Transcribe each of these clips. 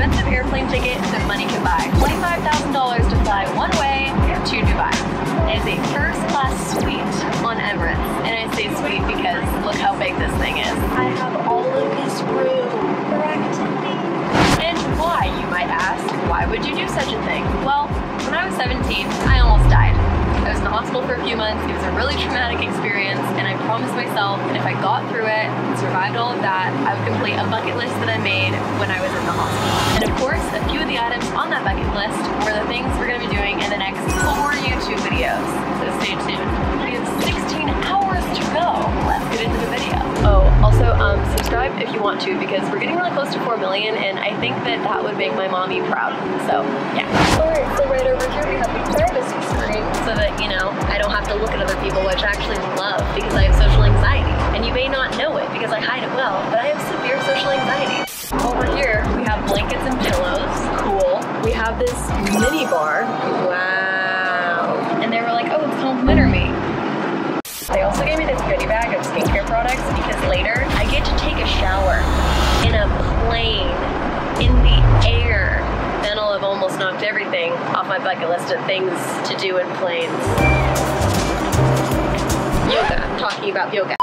expensive airplane ticket that money can buy. $25,000 to fly one way to Dubai. It is a first class suite on Emirates. And I say suite because look how big this thing is. I have all of this room for activities. And why, you might ask? Why would you do such a thing? Well, when I was 17, I in the hospital for a few months. It was a really traumatic experience, and I promised myself that if I got through it and survived all of that, I would complete a bucket list that I made when I was in the hospital. And of course, a few of the items on that bucket list were the things we're gonna be doing in the next four YouTube videos. So stay tuned. We have 16 if you want to because we're getting really close to 4 million, and I think that that would make my mommy proud. So, yeah. Alright, so right over here we have the privacy screen so that, you know, I don't have to look at other people, which I actually love because I have social anxiety. And you may not know it because I hide it well, but I have severe social anxiety. Over here, we have blankets and pillows. Cool. We have this mini bar. Wow. Off my bucket list of things to do in planes. Yoga. Talking about yoga.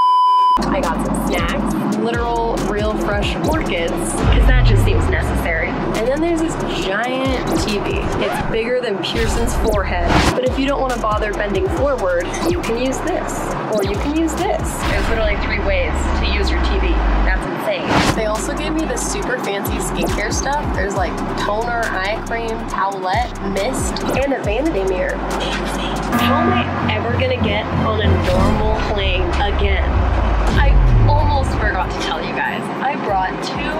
I got some snacks, literal, real, fresh orchids, because that just seems necessary. And then there's this giant TV. It's bigger than Pearson's forehead. But if you don't want to bother bending forward, you can use this, or you can use this. There's literally three ways to use your TV. That's insane. They also gave me this super fancy skincare stuff. There's like toner, eye cream, towelette, mist, and a vanity mirror. How am I ever gonna get on a normal plane again? I almost forgot to tell you guys. I brought two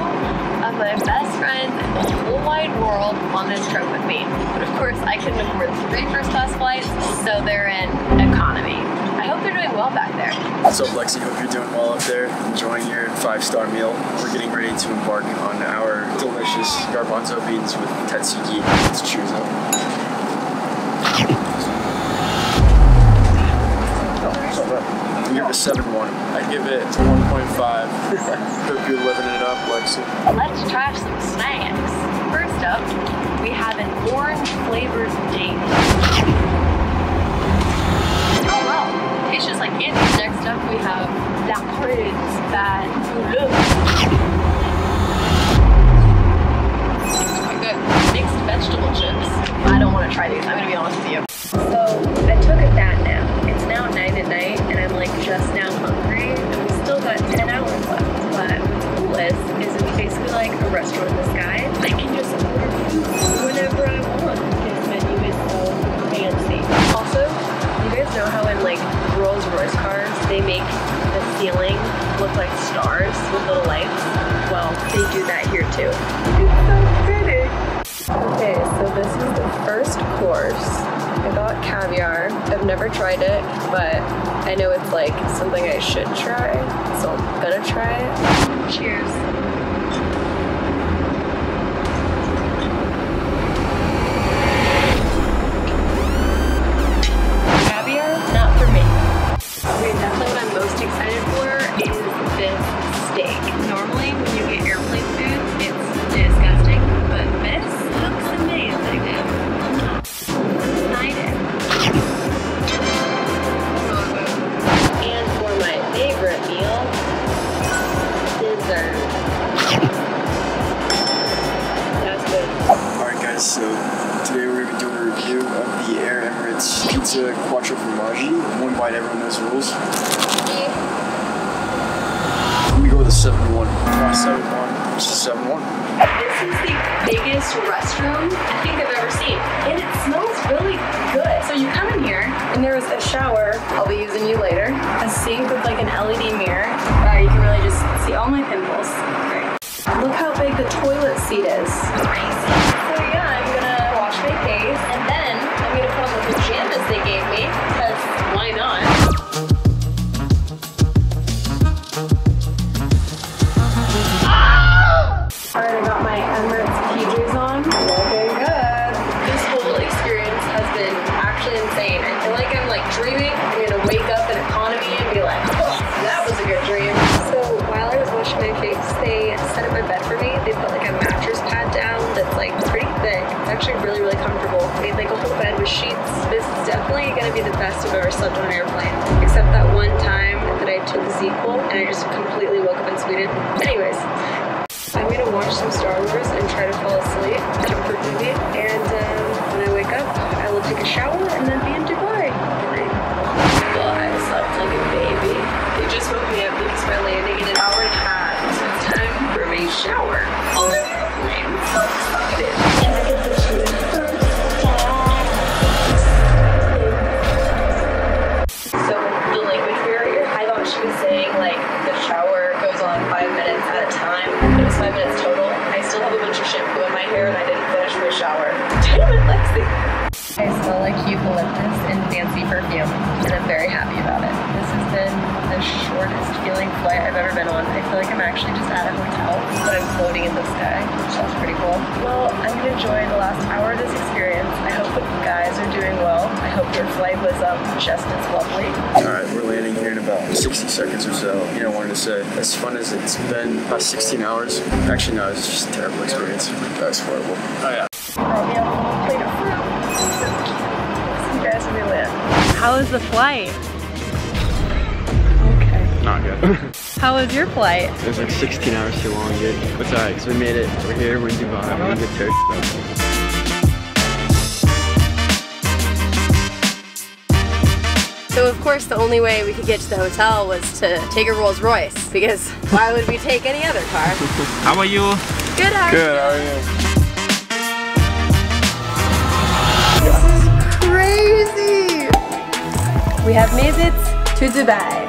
of my best friends in the whole wide world on this trip with me. But of course, I couldn't afford three first class flights, so they're in economy. I hope they're doing well back there. What's up, Lexi? Hope you're doing well up there, your five-star meal. We're getting ready to embark on our delicious garbanzo beans with tzatziki. Let's cheers up. I give it a 7-1. I give it 1.5. Hope you're living it up, Lexi. Let's try some snacks. First up, we have an orange flavored date. I've never tried it, but I know it's like something I should try, so I'm gonna try it. Cheers. Pizza Quattro Formaggi. One bite, everyone knows the rules. Let me go with a 7-1. Why 7-1? It's just 7-1. This is the biggest restroom I think I've ever seen. And it smells really good. So you come in here, and there is a shower. I'll be using you later. A sink with like an LED mirror. Wow, you can really just see all my pimples. Great. Look how big the toilet seat is. Crazy. They gave me, because why not? Alright, I got my Emirates PJs on. Looking good. This whole experience has been actually insane. I feel like I'm like dreaming. I'm gonna wake up in economy and be like, oh, that was a good dream. So while I was washing my face, they set up my bed for me. They put like a mattress pad down that's like pretty thick. It's actually really, really comfortable. Like a whole bed with sheets. This is definitely gonna be the best I've ever slept on an airplane. Except that one time that I took ZzzQuil and I just completely woke up in Sweden. Anyways, I'm gonna watch some Star Wars and try to fall asleep. Comfort movie. And um, when I wake up, I will take a shower and then be in Dubai. Well, I slept like a baby. They just woke me up because we're landing like the shower goes on five minutes at a time. It was five minutes total. I still have a bunch of shampoo in my hair and I didn't finish my shower. Damn it, Lexi. I smell like eucalyptus and fancy perfume, and I'm very happy about it. This the shortest feeling flight I've ever been on. I feel like I'm actually just at a hotel, but I'm floating in the sky, which sounds pretty cool. Well, I'm gonna enjoy the last hour of this experience. I hope that you guys are doing well. I hope your flight was um, just as lovely. Alright, we're landing here in about 60 seconds or so. You know, I wanted to say, as fun as it's been, about 16 hours. Actually, no, it's just a terrible experience. That was horrible. Oh, yeah. Brought me a little plate of fruit. See you guys when we land. How was the flight? How was your flight? it was like 16 hours too long, dude. But it's alright, because we made it. We're here, we're in Dubai. We're gonna get toast. So of course the only way we could get to the hotel was to take a Rolls Royce because why would we take any other car? How are you? Good, how Good, how are you? This is Crazy! We have made it to Dubai.